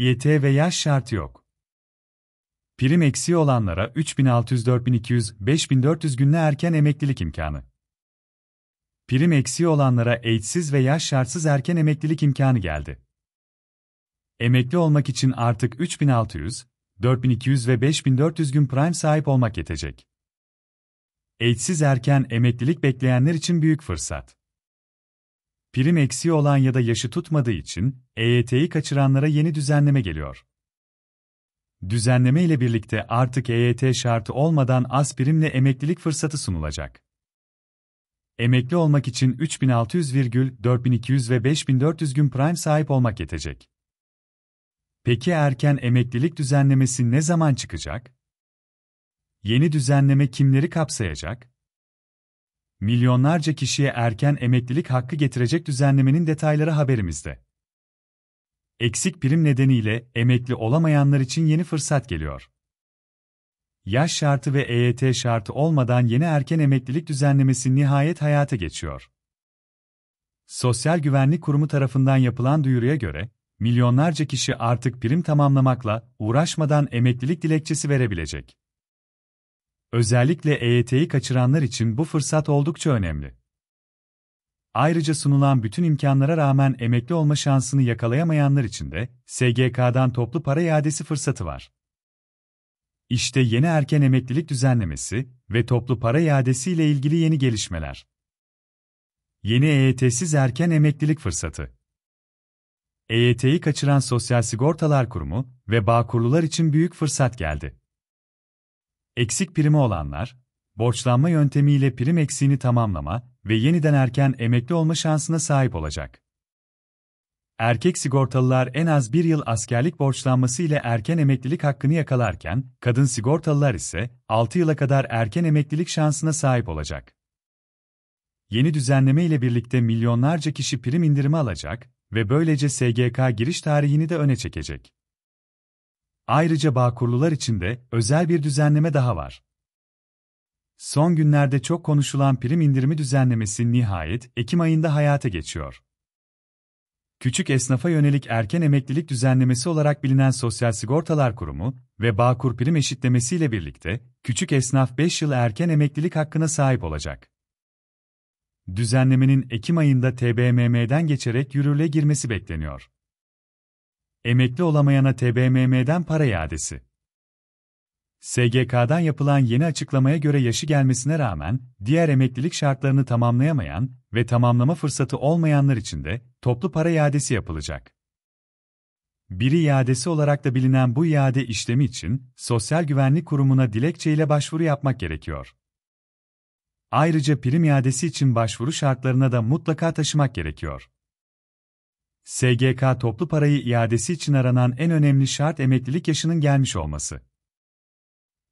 İET ve yaş şartı yok. Prim eksiği olanlara 3600, 4200, 5400 günlü erken emeklilik imkanı. Prim eksiği olanlara eğitsiz ve yaş şartsız erken emeklilik imkanı geldi. Emekli olmak için artık 3600, 4200 ve 5400 gün prime sahip olmak yetecek. Eğitsiz erken emeklilik bekleyenler için büyük fırsat. Prim eksiği olan ya da yaşı tutmadığı için EYT'yi kaçıranlara yeni düzenleme geliyor. Düzenleme ile birlikte artık EYT şartı olmadan az primle emeklilik fırsatı sunulacak. Emekli olmak için 3600, 4200 ve 5400 gün prime sahip olmak yetecek. Peki erken emeklilik düzenlemesi ne zaman çıkacak? Yeni düzenleme kimleri kapsayacak? Milyonlarca kişiye erken emeklilik hakkı getirecek düzenlemenin detayları haberimizde. Eksik prim nedeniyle emekli olamayanlar için yeni fırsat geliyor. Yaş şartı ve EYT şartı olmadan yeni erken emeklilik düzenlemesi nihayet hayata geçiyor. Sosyal Güvenlik Kurumu tarafından yapılan duyuruya göre, milyonlarca kişi artık prim tamamlamakla uğraşmadan emeklilik dilekçesi verebilecek. Özellikle EYT'yi kaçıranlar için bu fırsat oldukça önemli. Ayrıca sunulan bütün imkanlara rağmen emekli olma şansını yakalayamayanlar için de SGK'dan toplu para iadesi fırsatı var. İşte yeni erken emeklilik düzenlemesi ve toplu para iadesi ile ilgili yeni gelişmeler. Yeni EYT'siz erken emeklilik fırsatı. EYT'yi kaçıran Sosyal Sigortalar Kurumu ve Bağkurlular için büyük fırsat geldi. Eksik primi olanlar, borçlanma yöntemiyle prim eksiğini tamamlama ve yeniden erken emekli olma şansına sahip olacak. Erkek sigortalılar en az bir yıl askerlik borçlanması ile erken emeklilik hakkını yakalarken, kadın sigortalılar ise 6 yıla kadar erken emeklilik şansına sahip olacak. Yeni düzenleme ile birlikte milyonlarca kişi prim indirimi alacak ve böylece SGK giriş tarihini de öne çekecek. Ayrıca Bağkurlular için de özel bir düzenleme daha var. Son günlerde çok konuşulan prim indirimi düzenlemesi nihayet Ekim ayında hayata geçiyor. Küçük esnafa yönelik erken emeklilik düzenlemesi olarak bilinen Sosyal Sigortalar Kurumu ve Bağkur prim eşitlemesiyle birlikte küçük esnaf 5 yıl erken emeklilik hakkına sahip olacak. Düzenlemenin Ekim ayında TBMM'den geçerek yürürlüğe girmesi bekleniyor. Emekli olamayana TBMM'den para iadesi. SGK'dan yapılan yeni açıklamaya göre yaşı gelmesine rağmen, diğer emeklilik şartlarını tamamlayamayan ve tamamlama fırsatı olmayanlar için de toplu para iadesi yapılacak. Biri iadesi olarak da bilinen bu iade işlemi için Sosyal Güvenlik Kurumu'na dilekçeyle başvuru yapmak gerekiyor. Ayrıca prim iadesi için başvuru şartlarına da mutlaka taşımak gerekiyor. SGK toplu parayı iadesi için aranan en önemli şart emeklilik yaşının gelmiş olması.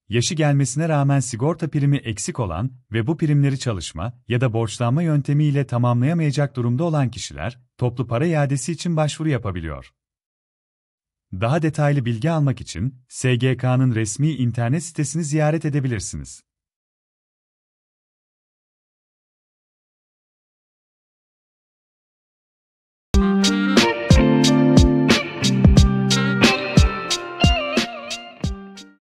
Yaşı gelmesine rağmen sigorta primi eksik olan ve bu primleri çalışma ya da borçlanma yöntemiyle tamamlayamayacak durumda olan kişiler, toplu para iadesi için başvuru yapabiliyor. Daha detaylı bilgi almak için SGK'nın resmi internet sitesini ziyaret edebilirsiniz.